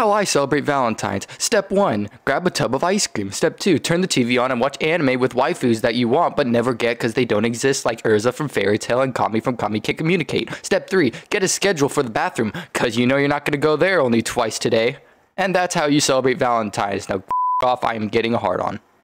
How I celebrate Valentine's. Step 1. Grab a tub of ice cream. Step 2. Turn the TV on and watch anime with waifus that you want but never get because they don't exist like Erza from Fairy Tail and Komi from Komi Can't Communicate. Step 3. Get a schedule for the bathroom because you know you're not going to go there only twice today. And that's how you celebrate Valentine's. Now, off, I am getting a hard on.